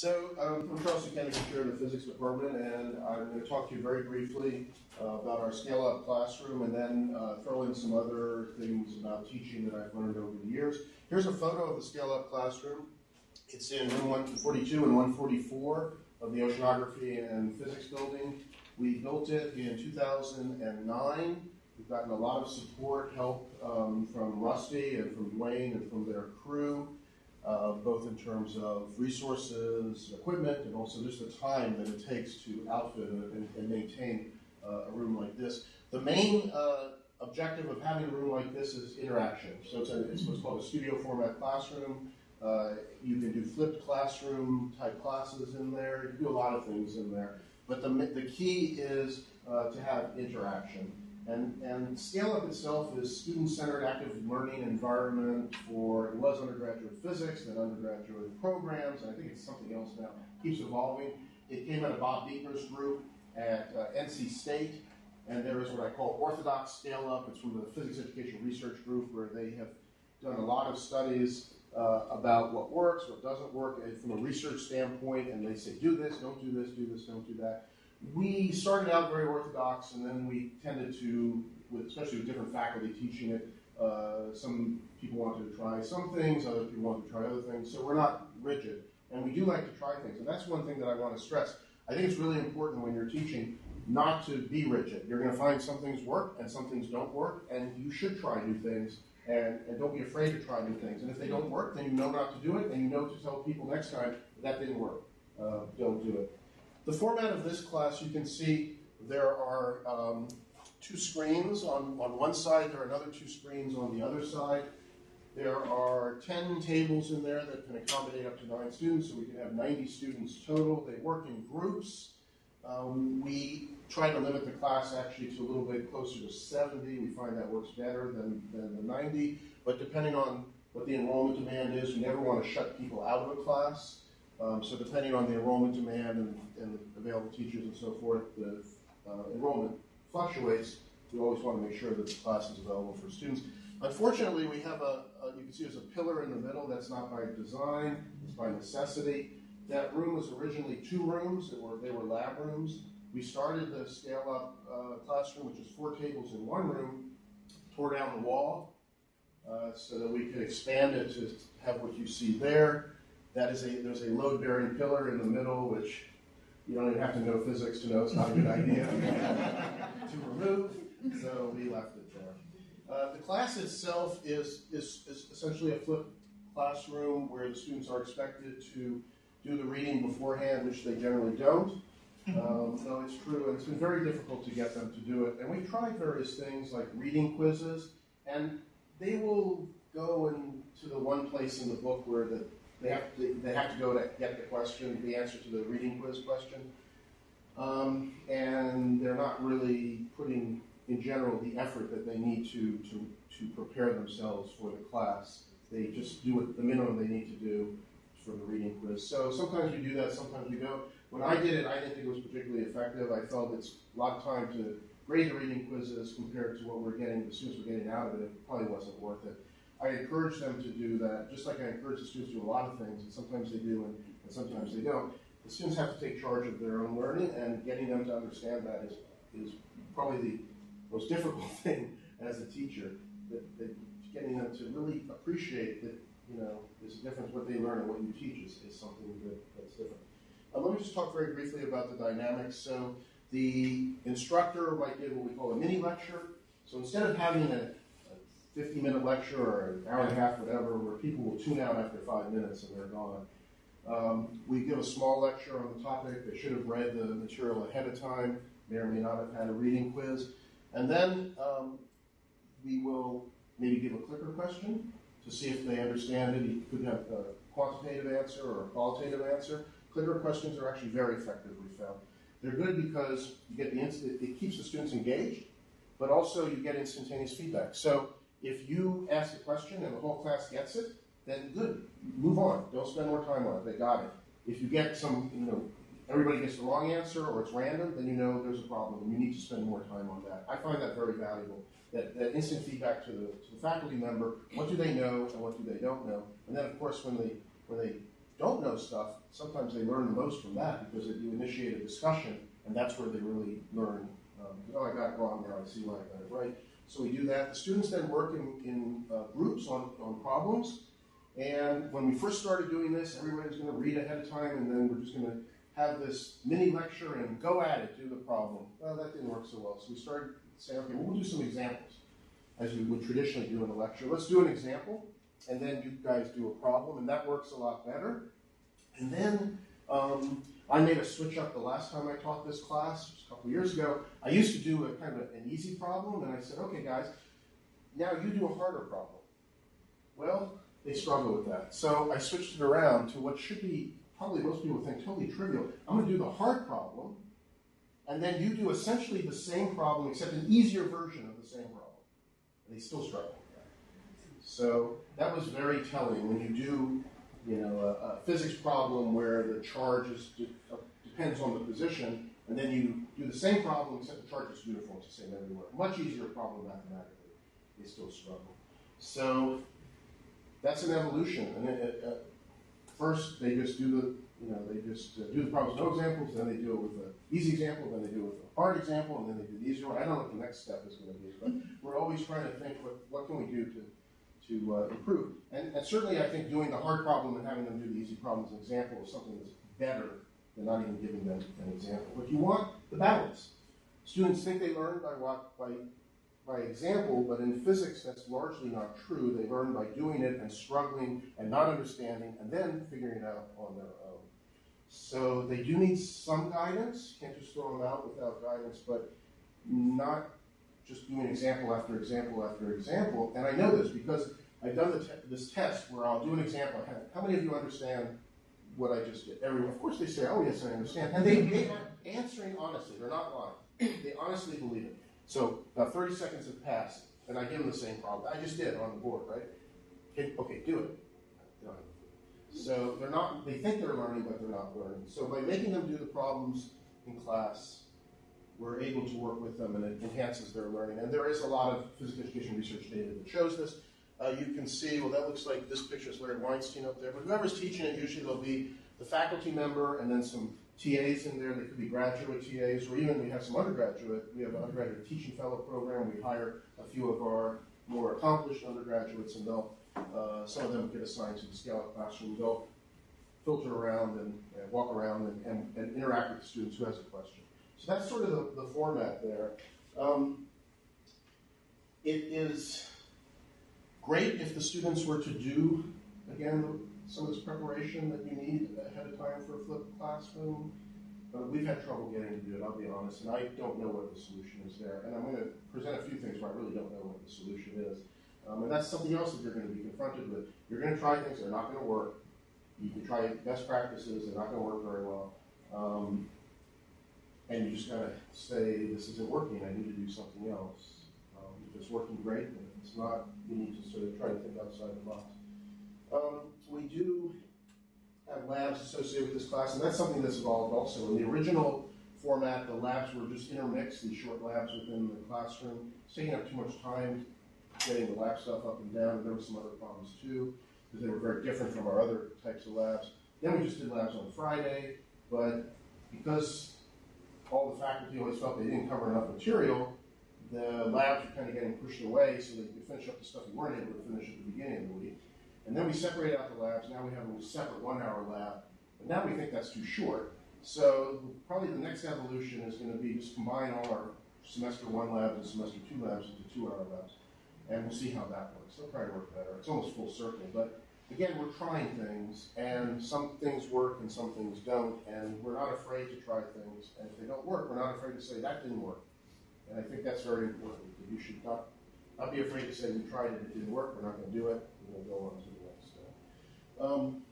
So um, I'm Charles Buchanan, chair of the physics department, and I'm going to talk to you very briefly uh, about our scale-up classroom, and then uh, throw in some other things about teaching that I've learned over the years. Here's a photo of the scale-up classroom. It's in room 142 and 144 of the Oceanography and Physics building. We built it in 2009. We've gotten a lot of support, help um, from Rusty and from Dwayne and from their crew uh, both in terms of resources, equipment, and also just the time that it takes to outfit and, and maintain uh, a room like this. The main uh, objective of having a room like this is interaction. So it's, a, it's what's called a studio format classroom. Uh, you can do flipped classroom type classes in there. You can do a lot of things in there. But the, the key is uh, to have interaction. And, and Scale Up itself is student-centered active learning environment for, it was undergraduate physics, then undergraduate programs, I think it's something else now. Keeps evolving. It came out of Bob Beichner's group at uh, NC State, and there is what I call Orthodox Scale Up. It's from the Physics Education Research Group, where they have done a lot of studies uh, about what works, what doesn't work from a research standpoint, and they say, do this, don't do this, do this, don't do that we started out very orthodox, and then we tended to, with, especially with different faculty teaching it, uh, some people wanted to try some things, other people wanted to try other things. So we're not rigid, and we do like to try things. And that's one thing that I want to stress. I think it's really important when you're teaching not to be rigid. You're going to find some things work and some things don't work, and you should try new things. And, and don't be afraid to try new things. And if they don't work, then you know not to do it, and you know to tell people next time that didn't work. Uh, don't do it. The format of this class, you can see there are um, two screens. On, on one side, there are another two screens on the other side. There are 10 tables in there that can accommodate up to nine students, so we can have 90 students total. They work in groups. Um, we try to limit the class actually to a little bit closer to 70. We find that works better than, than the 90. But depending on what the enrollment demand is, we never want to shut people out of a class. Um, so depending on the enrollment demand and, and available teachers and so forth, the uh, enrollment fluctuates. We always want to make sure that the class is available for students. Unfortunately, we have a, a, you can see there's a pillar in the middle. That's not by design, it's by necessity. That room was originally two rooms. Were, they were lab rooms. We started the scale up uh, classroom, which is four tables in one room, tore down the wall uh, so that we could expand it to have what you see there. That is a, there's a load-bearing pillar in the middle, which you don't even have to know physics to know it's not a good idea to remove, so we left it there. Uh, the class itself is, is, is essentially a flipped classroom where the students are expected to do the reading beforehand, which they generally don't. Um, no, it's true, and it's been very difficult to get them to do it. And we've tried various things like reading quizzes, and they will go into the one place in the book where the they have to, they have to go to get the question, the answer to the reading quiz question. Um, and they're not really putting, in general, the effort that they need to, to, to prepare themselves for the class. They just do the minimum they need to do for the reading quiz. So sometimes we do that, sometimes we don't. When I did it, I didn't think it was particularly effective. I felt it's a lot of time to grade the reading quizzes compared to what we're getting, the students were getting out of it. It probably wasn't worth it. I encourage them to do that, just like I encourage the students to do a lot of things, and sometimes they do and, and sometimes they don't. The students have to take charge of their own learning, and getting them to understand that is, is probably the most difficult thing as a teacher. That, that getting them to really appreciate that, you know, there's a difference what they learn and what you teach is, is something that, that's different. Uh, let me just talk very briefly about the dynamics. So the instructor might give what we call a mini lecture. So instead of having a 50 minute lecture or an hour and a half, whatever, where people will tune out after five minutes and they're gone. Um, we give a small lecture on the topic. They should have read the material ahead of time, may or may not have had a reading quiz. And then um, we will maybe give a clicker question to see if they understand it. You could have a quantitative answer or a qualitative answer. Clicker questions are actually very effective, we found. They're good because you get the it keeps the students engaged, but also you get instantaneous feedback. So if you ask a question and the whole class gets it, then good, move on. Don't spend more time on it. They got it. If you get some, you know, everybody gets the wrong answer or it's random, then you know there's a problem and you need to spend more time on that. I find that very valuable. That, that instant feedback to the, to the faculty member, what do they know and what do they don't know? And then of course when they, when they don't know stuff, sometimes they learn the most from that because you initiate a discussion, and that's where they really learn. Um, oh, I got it wrong now, I see why I got it right. So we do that. The students then work in, in uh, groups on, on problems. And when we first started doing this, everybody was going to read ahead of time, and then we're just going to have this mini lecture and go at it, do the problem. Well, that didn't work so well. So we started saying, okay, we'll do some examples, as we would traditionally do in a lecture. Let's do an example, and then you guys do a problem, and that works a lot better. And then um, I made a switch up the last time I taught this class, a couple years ago. I used to do a kind of an easy problem, and I said, okay, guys, now you do a harder problem. Well, they struggle with that. So I switched it around to what should be probably most people think totally trivial. I'm going to do the hard problem, and then you do essentially the same problem except an easier version of the same problem. And they still struggle with that. So that was very telling when you do, you know, a, a physics problem where the charge is de- depends on the position, and then you do the same problem except the charge is uniform, it's the same everywhere. Much easier problem mathematically. They still struggle. So that's an evolution, and it, it, uh, First, they just do the, you know, they just uh, do the problems, no examples, then they do it with an easy example, then they do it with a hard example, and then they do the easier one. I don't know what the next step is going to be, but we're always trying to think what, what can we do to, to uh, improve. And, and, certainly I think doing the hard problem and having them do the easy problem as an example is something that's better than not even giving them an example. But you want the balance. Students think they learn by what? By by example, but in physics that's largely not true. They learn by doing it and struggling and not understanding and then figuring it out on their own. So they do need some guidance. Can't just throw them out without guidance, but not just doing example after example after example. And I know this because I've done te this test where I'll do an example. How many of you understand what I just did? Everyone, of course, they say, "Oh yes, I understand," and they, they are answering honestly. They're not lying. They honestly believe it. So about 30 seconds have passed, and I give them the same problem. I just did on the board, right? Okay, okay do it. So they're not, they think they're learning, but they're not learning. So by making them do the problems in class, we're able to work with them and it enhances their learning. And there is a lot of physical education research data that shows this. Uh, you can see, well, that looks like this picture is Larry Weinstein up there, but whoever's teaching it, usually there'll be the faculty member and then some TAs in there. They could be graduate TAs, or even we have some undergraduate. We have an undergraduate teaching fellow program. We hire a few of our more accomplished undergraduates, and they'll uh, some of them get assigned to the scale up classroom. They'll filter around and, and walk around and, and, and, interact with the students who has a question. So that's sort of the, the format there. Um, it is great if the students were to do, again, some of this preparation that you need ahead of time for a flipped classroom. But we've had trouble getting to do it, I'll be honest, and I don't know what the solution is there. And I'm going to present a few things where I really don't know what the solution is. Um, and that's something else that you're going to be confronted with. You're going to try things that are not going to work. You can try best practices, they're not going to work very well. Um, and you just got to say, this isn't working, I need to do something else. Um, if it's working, great, and if it's not, you need to sort of try to think outside the box. Um, we do have labs associated with this class, and that's something that's evolved also. In the original format, the labs were just intermixed, these short labs within the classroom. It's taking up too much time getting the lab stuff up and down, and there were some other problems too, because they were very different from our other types of labs. Then we just did labs on Friday, but because all the faculty always felt they didn't cover enough material, the labs were kind of getting pushed away so that you could finish up the stuff you weren't able to finish at the beginning of the week. And then we separate out the labs. Now we have a separate one-hour lab. But now we think that's too short. So probably the next evolution is going to be just combine all our semester one labs and semester two labs into two-hour labs. And we'll see how that works. It'll probably work better. It's almost full circle. But again, we're trying things, and some things work and some things don't. And we're not afraid to try things. And if they don't work, we're not afraid to say that didn't work. And I think that's very important. You should not, not be afraid to say we tried it, it didn't work, we're not going to do it. We're going to go on to the next step. um,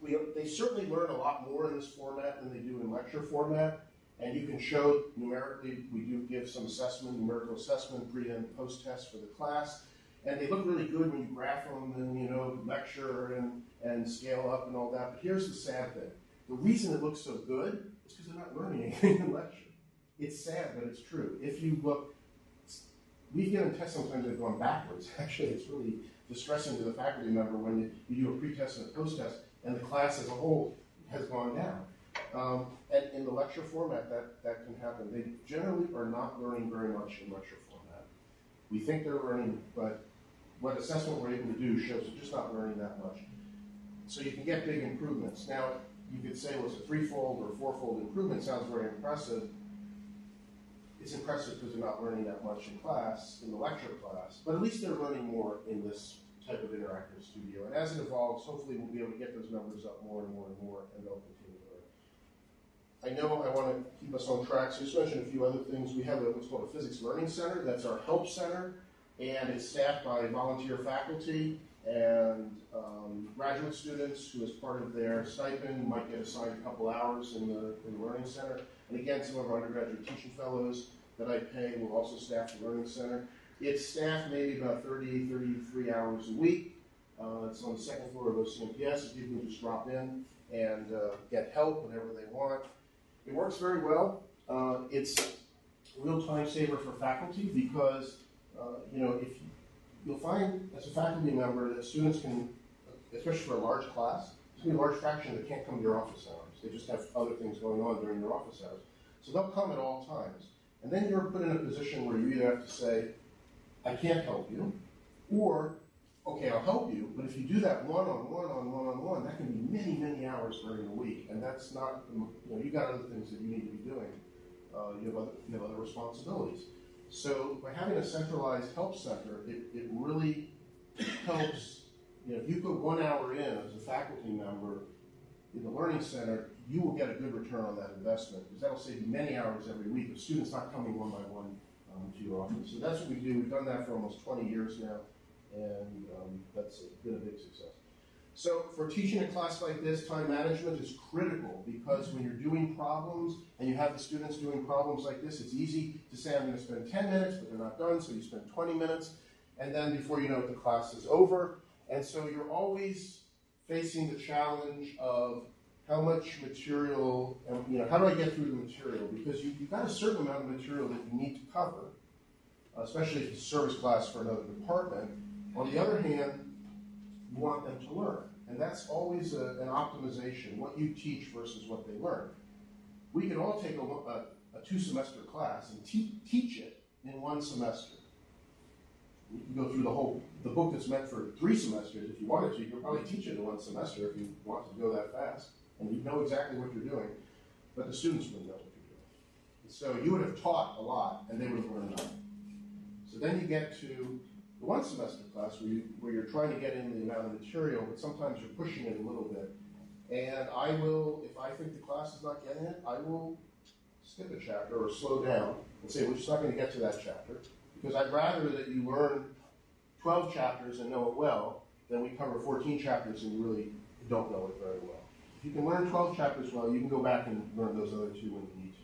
we, they certainly learn a lot more in this format than they do in lecture format. And you can show numerically, we do give some assessment, numerical assessment, pre and post test for the class. And they look really good when you graph them and, you know, lecture and, and scale up and all that. But here's the sad thing. The reason it looks so good is because they're not learning anything in lecture. It's sad, but it's true. If you look, we've given tests sometimes that have gone backwards. Actually, it's really distressing to the faculty member when you, you do a pre-test and a post-test, and the class as a whole has gone down. Um, and in the lecture format, that, that can happen. They generally are not learning very much in lecture format. We think they're learning, but what assessment we're able to do shows they're just not learning that much. So you can get big improvements. Now, you could say, well, it's a threefold or fourfold improvement, sounds very impressive. It's impressive because they're not learning that much in class, in the lecture class, but at least they're learning more in this type of interactive studio. And as it evolves, hopefully we'll be able to get those numbers up more and more and more, and they'll continue to learn. I know I want to keep us on track, so just mention a few other things. We have what's called a Physics Learning Center. That's our help center, and it's staffed by volunteer faculty and um, graduate students who, as part of their stipend, might get assigned a couple hours in the, in the Learning Center. And again, some of our undergraduate teaching fellows that I pay will also staff the Learning Center. It's staffed maybe about 30, 33 hours a week. Uh, it's on the second floor of OCNPS, so people can just drop in and uh, get help whenever they want. It works very well. Uh, it's a real time saver for faculty because, uh, you know, if you'll find as a faculty member that students can, especially for a large class, there's going to be a large fraction that can't come to your office hours. They just have other things going on during their office hours. So they'll come at all times. And then you're put in a position where you either have to say, I can't help you, or, okay, I'll help you, but if you do that one on one on one on one, that can be many, many hours during the week. And that's not, you know, you've got other things that you need to be doing. Uh, you, have other, you have other responsibilities. So by having a centralized help center, it, it really helps. You know, if you put one hour in as a faculty member in the learning center, you will get a good return on that investment because that'll save you many hours every week of students not coming one by one um, to your office. So that's what we do. We've done that for almost 20 years now, and um, that's been a big success. So for teaching a class like this, time management is critical because when you're doing problems and you have the students doing problems like this, it's easy to say, I'm going to spend 10 minutes, but they're not done, so you spend 20 minutes, and then before you know it, the class is over. And so you're always facing the challenge of how much material, and, you know, how do I get through the material? Because you, have got a certain amount of material that you need to cover, especially if it's a service class for another department. On the other hand, you want them to learn. And that's always a, an optimization, what you teach versus what they learn. We can all take a, a, a two semester class and te teach it in one semester. You can go through the whole, the book that's meant for three semesters if you wanted to. You could probably teach it in one semester if you want to go that fast. And you know exactly what you're doing, but the students wouldn't know what you're doing. And so you would have taught a lot and they would have learned nothing. So then you get to one semester class where, you, where you're trying to get in the amount of material, but sometimes you're pushing it a little bit. And I will, if I think the class is not getting it, I will skip a chapter or slow down and say, we're just not going to get to that chapter. Because I'd rather that you learn 12 chapters and know it well than we cover 14 chapters and you really don't know it very well. If you can learn 12 chapters well, you can go back and learn those other two when you need to.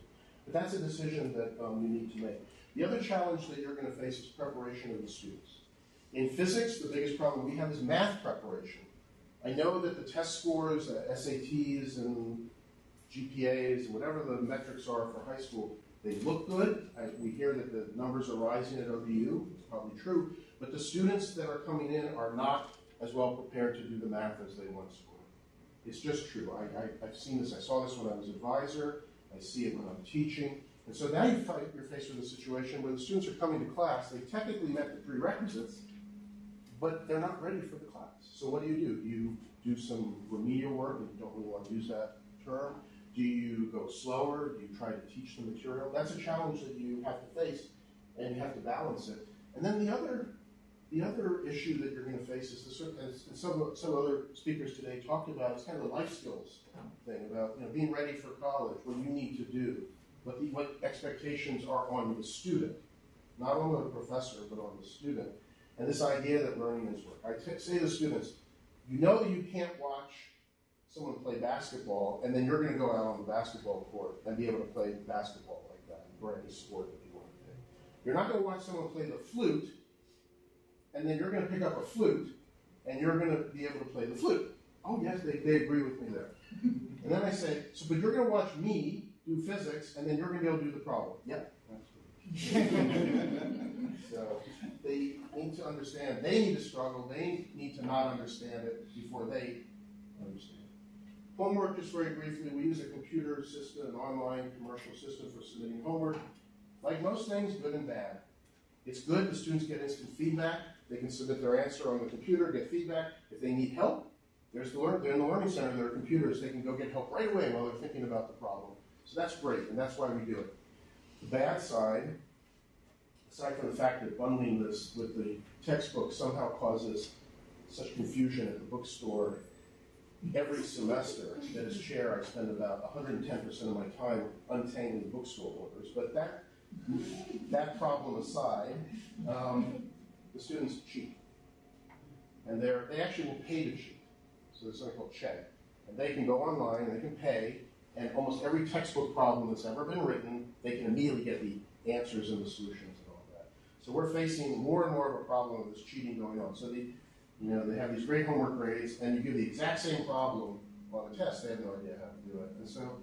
But that's a decision that um, you need to make. The other challenge that you're going to face is preparation of the students. In physics, the biggest problem we have is math preparation. I know that the test scores, uh, SATs and GPAs, and whatever the metrics are for high school, they look good. I, we hear that the numbers are rising at ODU. It's probably true. But the students that are coming in are not as well prepared to do the math as they once were. It's just true. I, I've seen this. I saw this when I was advisor. I see it when I'm teaching. And so now you you're faced with a situation where the students are coming to class. They technically met the prerequisites, but they're not ready for the class. So what do you do? Do you do some remedial work, and you don't really want to use that term? Do you go slower? Do you try to teach the material? That's a challenge that you have to face, and you have to balance it. And then the other, the other issue that you're going to face is the as some some other speakers today talked about is kind of the life skills thing about you know being ready for college, what you need to do, what the, what expectations are on the student, not on the professor but on the student and this idea that learning is work. I t- say to students, you know that you can't watch someone play basketball, and then you're going to go out on the basketball court and be able to play basketball like that, or any sport that you want to play. You're not going to watch someone play the flute, and then you're going to pick up a flute, and you're going to be able to play the flute. Oh, yes, they, they agree with me there. and then I say, so, but you're going to watch me do physics, and then you're going to be able to do the problem. Yep, so they need to understand. They need to struggle. They need to not understand it before they understand. homework, just very briefly, we use a computer system, an online commercial system for submitting homework. Like most things, good and bad. It's good, the students get instant feedback. They can submit their answer on the computer, get feedback. If they need help, there's the learn, they're in the learning center, there are computers, they can go get help right away while they're thinking about the problem. So that's great, and that's why we do it. The bad side, aside from the fact that bundling this with the textbook somehow causes such confusion at the bookstore every semester that as chair I spend about 110% of my time untangling the bookstore orders. But that, that problem aside, um, the students cheat. And they're, they actually will pay to cheat. So there's something called Chegg. And they can go online and they can pay, and almost every textbook problem that's ever been written, they can immediately get the answers and the solutions. So we're facing more and more of a problem of this cheating going on. So the, you know, they have these great homework grades, and you give the exact same problem on the test, they have no idea how to do it. And so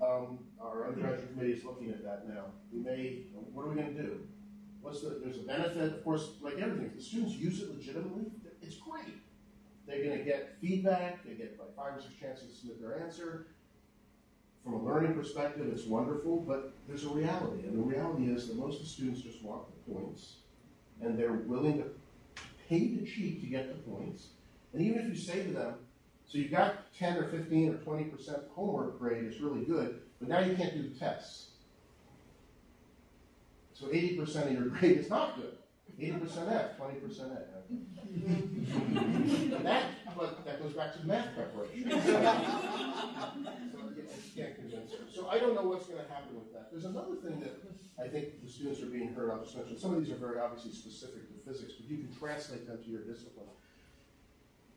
um, our undergraduate committee is looking at that now. We may, what are we going to do? What's the, there's a benefit, of course, like everything. If the students use it legitimately, it's great. They're going to get feedback, they get like five or six chances to submit their answer. From a learning perspective, it's wonderful, but there's a reality. And the reality is that most of the students just want the points, and they're willing to pay to cheat to get the points. And even if you say to them, so you've got 10 or 15 or 20% homework grade is really good, but now you can't do the tests. So 80% of your grade is not good. 80% F, 20% A. that, but that goes back to math preparation. so you can't convince her. So I don't know what's going to happen with that. There's another thing that I think the students are being heard. I'll just mention. Some of these are very obviously specific to physics, but you can translate them to your discipline.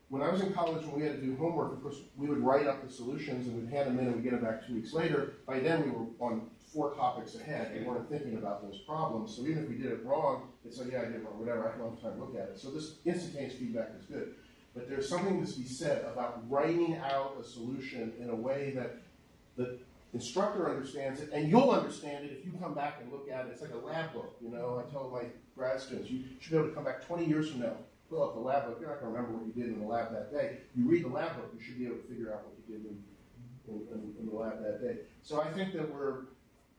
When I was in college, when we had to do homework, of course, we would write up the solutions and we'd hand them in and we'd get them back two weeks later. By then, we were on four topics ahead. They weren't thinking about those problems. So even if we did it wrong, it's like, yeah, I did it wrong, whatever. I have enough time to look at it. So this instantaneous feedback is good. But there's something to be said about writing out a solution in a way that the instructor understands it, and you'll understand it if you come back and look at it. It's like a lab book, you know. I tell my grad students, you should be able to come back 20 years from now, pull out the lab book. You're not going to remember what you did in the lab that day. You read the lab book, you should be able to figure out what you did in, in, in the lab that day. So I think that we're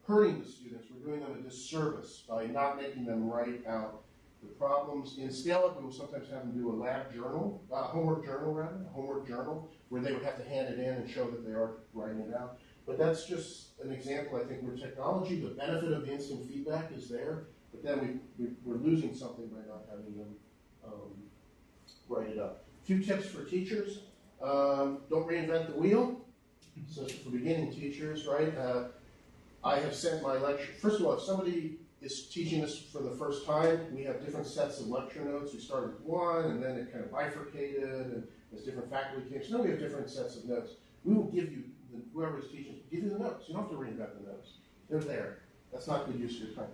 hurting the students. We're doing them a disservice by not making them write out the problems. In Scale Up, we will sometimes have them do a lab journal, a homework journal rather, a homework journal, where they would have to hand it in and show that they are writing it out. But that's just an example, I think, where technology, the benefit of the instant feedback is there, but then we, we, are losing something by not having them um, write it up. A few tips for teachers. Um, don't reinvent the wheel. So for beginning teachers, right? Uh, I have sent my lecture. First of all, if somebody is teaching this for the first time, we have different sets of lecture notes. We started with one, and then it kind of bifurcated, and as different faculty came. So now we have different sets of notes. We will give you, whoever is teaching, give you the notes. You don't have to reinvent the notes. They're there. That's not good use of your time.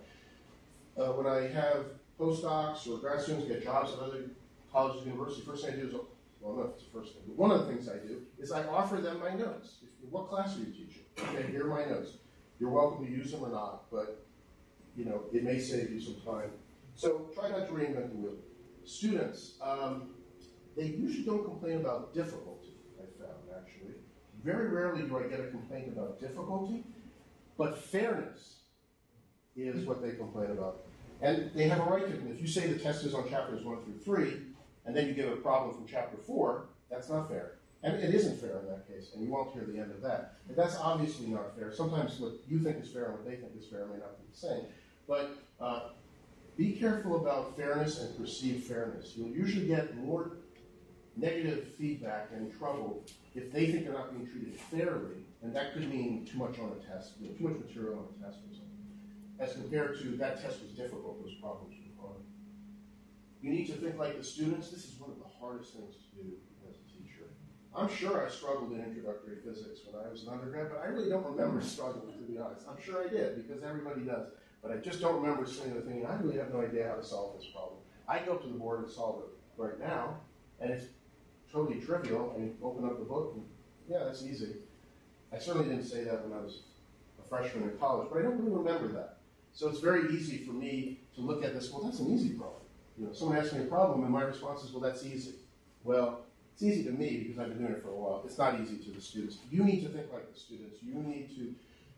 Uh, when I have postdocs or grad students get jobs at other colleges and universities, first thing I do is, well, no, it's the first thing, but one of the things I do is I offer them my notes. What class are you teaching? Okay, here are my notes. You're welcome to use them or not, but you know it may save you some time. So try not to reinvent the wheel. Students, um, they usually don't complain about difficulty. I found actually, very rarely do I get a complaint about difficulty, but fairness is what they complain about. And they have a right to. It. If you say the test is on chapters one through three, and then you give a problem from chapter four, that's not fair. And it isn't fair in that case, and you won't hear the end of that. That's obviously not fair. Sometimes what you think is fair and what they think is fair may not be the same. But uh, be careful about fairness and perceived fairness. You'll usually get more negative feedback and trouble if they think they're not being treated fairly, and that could mean too much on a test, you know, too much material on a test or something, as compared to that test was difficult, those problems were hard. You need to think like the students. This is one of the hardest things to do I'm sure I struggled in introductory physics when I was an undergrad, but I really don't remember struggling, to be honest. I'm sure I did, because everybody does. But I just don't remember sitting there thinking, I really have no idea how to solve this problem. I go up to the board and solve it right now, and it's totally trivial. I open up the book, and yeah, that's easy. I certainly didn't say that when I was a freshman in college, but I don't really remember that. So it's very easy for me to look at this, well, that's an easy problem. You know, someone asks me a problem, and my response is, well, that's easy. Well, It's easy to me because I've been doing it for a while. It's not easy to the students. You need to think like the students. You need to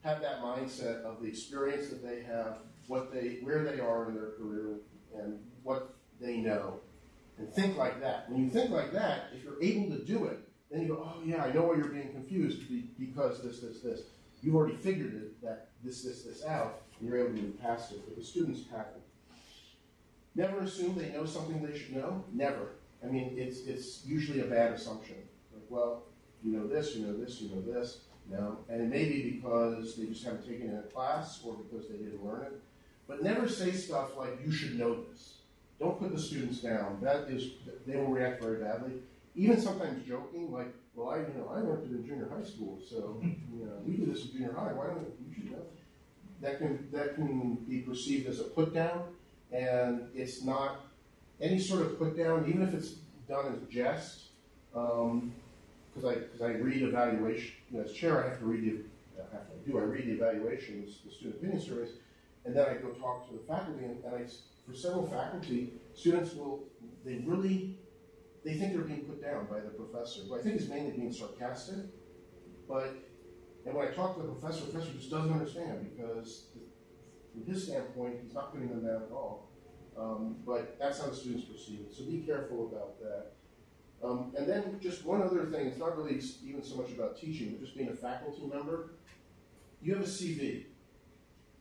have that mindset of the experience that they have, what they, where they are in their career, and what they know, and think like that. When you think like that, if you're able to do it, then you go, oh yeah, I know why you're being confused because this, this, this. You've already figured it, that this, this, this out, and you're able to move past it. But the students haven't. Never assume they know something they should know. Never. I mean, it's it's usually a bad assumption. Like, well, you know this, you know this, you know this. No, and it may be because they just haven't taken it in a class or because they didn't learn it. But never say stuff like "you should know this." Don't put the students down. That is, they will react very badly. Even sometimes joking, like, "Well, I, you know, I learned it in junior high school, so you know, we do this in junior high. Why don't you should know?" That can that can be perceived as a put down, and it's not any sort of put down, even if it's done as jest. Um, because I, because I read evaluation, you know, as chair, I have to read the, do, I read the evaluations, the student opinion surveys, and then I go talk to the faculty, and, and I, for several faculty, students will, they really, they think they're being put down by the professor, who I think is mainly being sarcastic, but, and when I talk to the professor, the professor just doesn't understand, because from his standpoint, he's not putting them down at all. Um, but that's how the students perceive it, so be careful about that. Um, and then just one other thing, it's not really even so much about teaching, but just being a faculty member. You have a CV.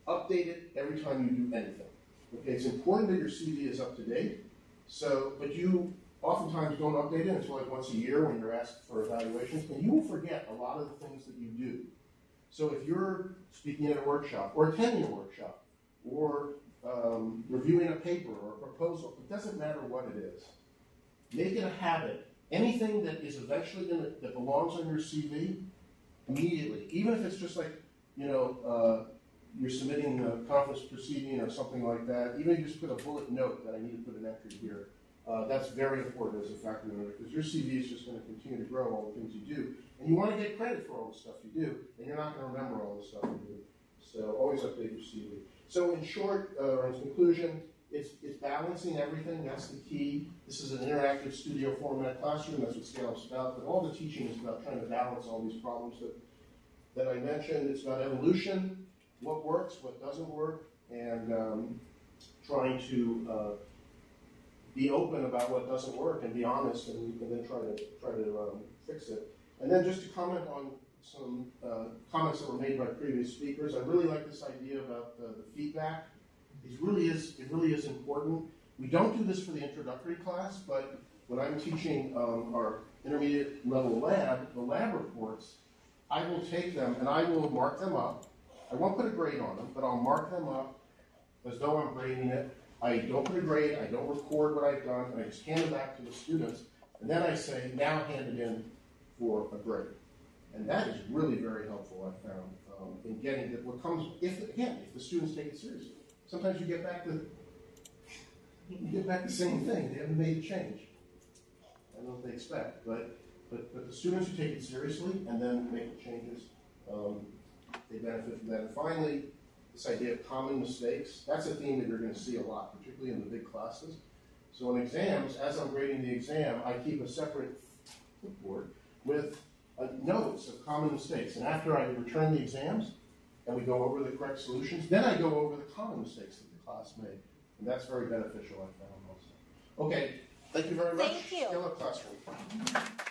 Update it every time you do anything. Okay, it's important that your CV is up to date. So, but you oftentimes don't update it until like once a year when you're asked for evaluations, and you will forget a lot of the things that you do. So if you're speaking at a workshop, or attending a workshop, or um, reviewing a paper or a proposal, it doesn't matter what it is. Make it a habit anything that is eventually going to, that belongs on your CV, immediately, even if it's just like, you know, uh, you're submitting a conference proceeding or something like that, even if you just put a bullet note that I need to put an entry here, uh, that's very important as a faculty member because your CV is just going to continue to grow all the things you do. And you want to get credit for all the stuff you do, and you're not going to remember all the stuff you do. So always update your CV. So in short, uh, or in conclusion, it's, it's balancing everything, that's the key. This is an interactive studio format classroom, that's what Scaleup's about, but all the teaching is about trying to balance all these problems that, that I mentioned. It's about evolution, what works, what doesn't work, and um, trying to uh, be open about what doesn't work and be honest and, and then try to, try to um, fix it. And then just to comment on some uh, comments that were made by previous speakers, I really like this idea about the, the feedback it really is, it really is important. We don't do this for the introductory class, but when I'm teaching um, our intermediate level lab, the lab reports, I will take them and I will mark them up. I won't put a grade on them, but I'll mark them up as though I'm grading it. I don't put a grade, I don't record what I've done, I just hand it back to the students, and then I say, now hand it in for a grade. And that is really very helpful, I found, um, in getting that what comes, if, again, if the students take it seriously sometimes you get back to you get back the same thing. They haven't made a change. I don't know what they expect, but but but the students who take it seriously and then make the changes, um, they benefit from that. And finally, this idea of common mistakes. That's a theme that you're going to see a lot, particularly in the big classes. So in exams, as I'm grading the exam, I keep a separate clipboard with Uh, notes of common mistakes. And after I return the exams, and we go over the correct solutions. Then I go over the common mistakes that the class made, and that's very beneficial, I found also. Okay, thank you very much. Thank you. Up classroom.